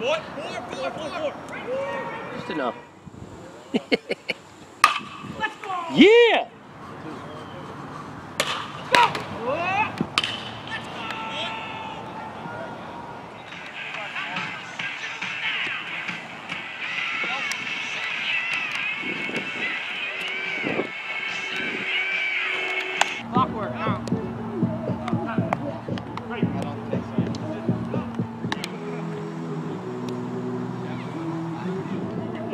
boy. Four, four, four, four. Just enough. yeah!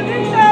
Valediction!